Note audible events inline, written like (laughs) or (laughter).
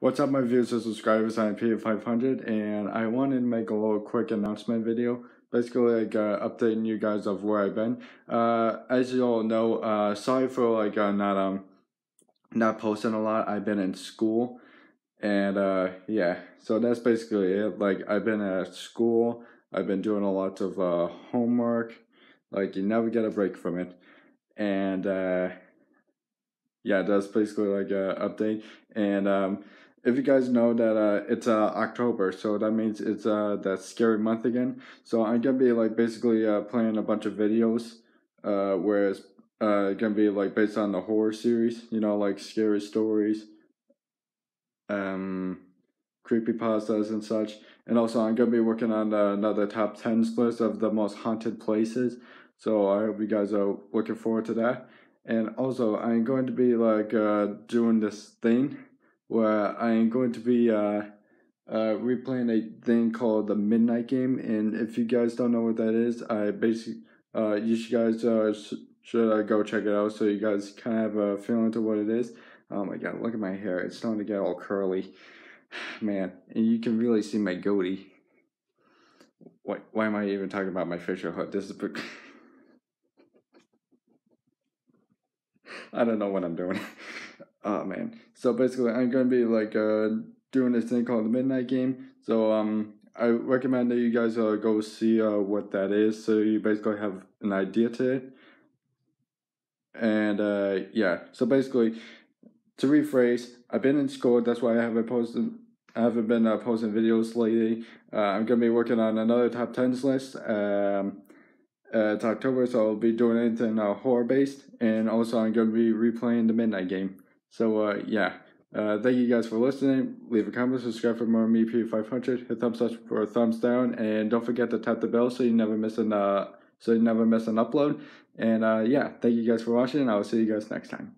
What's up, my viewers and subscribers? I'm P500, and I wanted to make a little quick announcement video. Basically, like uh, updating you guys of where I've been. Uh, as you all know, uh, sorry for like uh, not um not posting a lot. I've been in school, and uh, yeah, so that's basically it. Like I've been at school. I've been doing a lot of uh, homework. Like you never get a break from it, and uh yeah, that's basically like a update. And um, if you guys know that uh, it's uh, October, so that means it's uh, that scary month again. So I'm gonna be like basically uh, playing a bunch of videos, uh, where it's uh, gonna be like based on the horror series, you know, like scary stories, um, creepy pastas and such. And also, I'm gonna be working on uh, another top ten list of the most haunted places. So I hope you guys are looking forward to that. And also, I'm going to be like uh, doing this thing where I'm going to be uh, uh, replaying a thing called the Midnight Game. And if you guys don't know what that is, I basically uh, you guys uh, sh- should uh, go check it out so you guys kind of have a feeling to what it is. Oh my god, look at my hair! It's starting to get all curly, (sighs) man. And you can really see my goatee. Why? Why am I even talking about my facial hood? This is. (laughs) I don't know what I'm doing. (laughs) oh man. So basically, I'm gonna be like uh doing this thing called the Midnight Game. So um, I recommend that you guys uh go see uh what that is, so you basically have an idea to it. And uh yeah, so basically, to rephrase, I've been in school. That's why I haven't posted. I haven't been uh, posting videos lately. Uh, I'm gonna be working on another top tens list. Um, uh, it's October, so I'll be doing anything uh, horror based, and also I'm gonna be replaying the Midnight Game. So uh, yeah, uh, thank you guys for listening. Leave a comment, subscribe for more Me P500. Hit thumbs up for a thumbs down, and don't forget to tap the bell so you never miss an uh, so you never miss an upload. And uh, yeah, thank you guys for watching. I will see you guys next time.